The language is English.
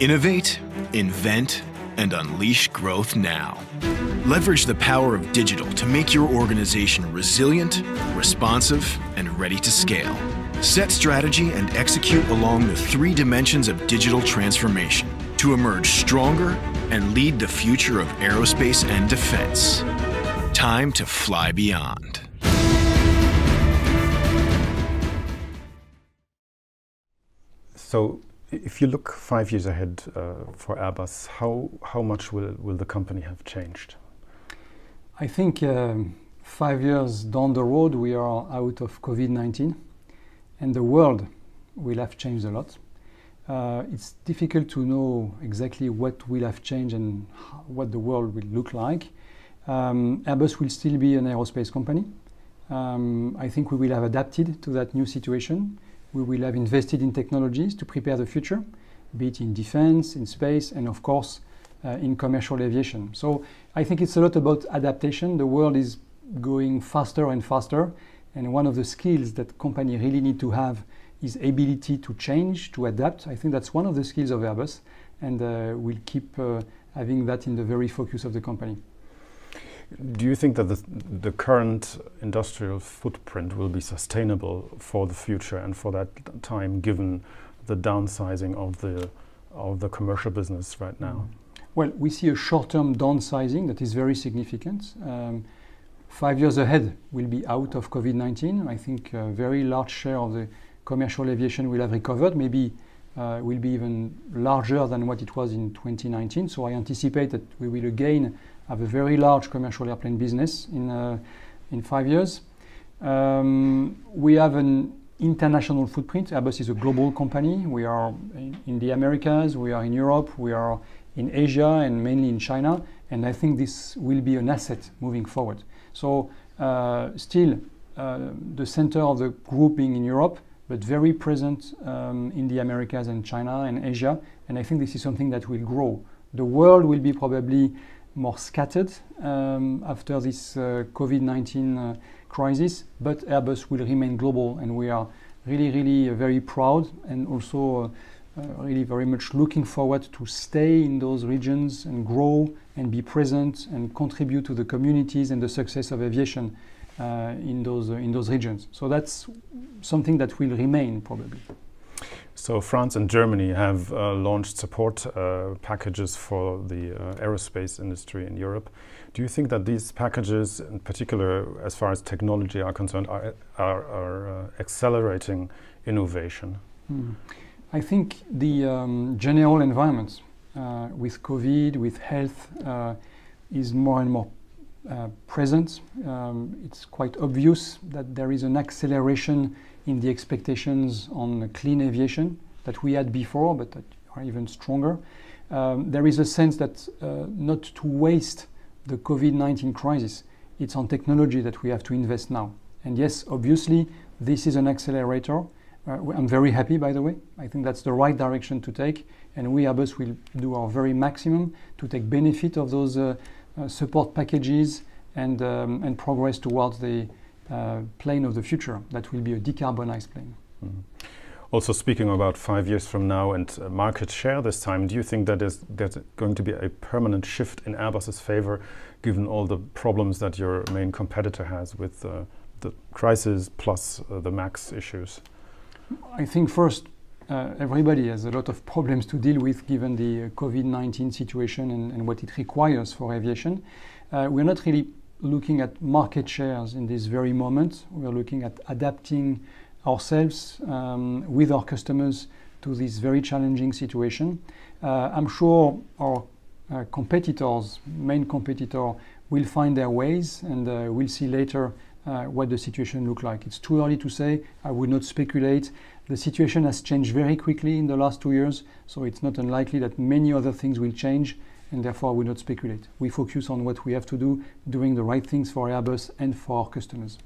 Innovate, invent, and unleash growth now. Leverage the power of digital to make your organization resilient, responsive, and ready to scale. Set strategy and execute along the three dimensions of digital transformation to emerge stronger and lead the future of aerospace and defense. Time to fly beyond. So, if you look five years ahead uh, for Airbus, how, how much will, will the company have changed? I think um, five years down the road, we are out of COVID 19 and the world will have changed a lot. Uh, it's difficult to know exactly what will have changed and how, what the world will look like. Um, Airbus will still be an aerospace company. Um, I think we will have adapted to that new situation. We will have invested in technologies to prepare the future, be it in defense, in space, and of course uh, in commercial aviation. So I think it's a lot about adaptation. The world is going faster and faster, and one of the skills that company really need to have is ability to change, to adapt. I think that's one of the skills of Airbus, and uh, we'll keep uh, having that in the very focus of the company. Do you think that the, the current industrial footprint will be sustainable for the future and for that time, given the downsizing of the of the commercial business right now? Well, we see a short-term downsizing that is very significant. Um, five years ahead, we'll be out of COVID-19. I think a very large share of the commercial aviation will have recovered. Maybe uh, will be even larger than what it was in 2019. So I anticipate that we will again have a very large commercial airplane business in, uh, in five years. Um, we have an international footprint. Airbus is a global company. We are in, in, the Americas, we are in Europe, we are in Asia, and mainly in China. And I think this will be an asset moving forward. So, uh, still, uh, the center of the group being in Europe, but very present um, in the Americas and China and Asia. And I think this is something that will grow. The world will be probably more scattered um, after this uh, COVID 19 uh, crisis, but Airbus will remain global, and we are really, really uh, very proud and also uh, really very much looking forward to stay in those regions and grow and be present and contribute to the communities and the success of aviation uh, in those uh, in those regions. So that's something that will remain probably. So France and Germany have uh, launched support uh, packages for the uh, aerospace industry in Europe. Do you think that these packages, in particular as far as technology are concerned, are, are, are uh, accelerating innovation? Hmm. I think the um, general environment uh, with COVID, with health, uh, is more and more present. Um, it's quite obvious that there is an acceleration in the expectations on clean aviation that we had before, but that are even stronger. Um, there is a sense that uh, not to waste the COVID 19 crisis, it's on technology that we have to invest now. And yes, obviously, this is an accelerator. Uh, I'm very happy, by the way. I think that's the right direction to take. And we, Airbus, will do our very maximum to take benefit of those uh, uh support packages and, um, and progress towards the uh, plane of the future that will be a decarbonized plane. Mm -hmm. Also, speaking about five years from now and uh, market share this time, do you think that is there's going to be a permanent shift in Airbus's favor, given all the problems that your main competitor has with uh, the crisis plus uh, the MAX issues? I think first, uh, everybody has a lot of problems to deal with given the uh, COVID 19 situation and, and, what it requires for aviation. we're not really looking at market shares in this very moment. We are looking at adapting ourselves um, with our customers to this very challenging situation. Uh, I'm sure our uh, competitors, main competitor, will find their ways, and uh, we'll see later uh, what the situation look like. It's too early to say. I would not speculate. The situation has changed very quickly in the last two years, so it's not unlikely that many other things will change and therefore we not speculate. We focus on what we have to do, doing the right things for Airbus and for our customers.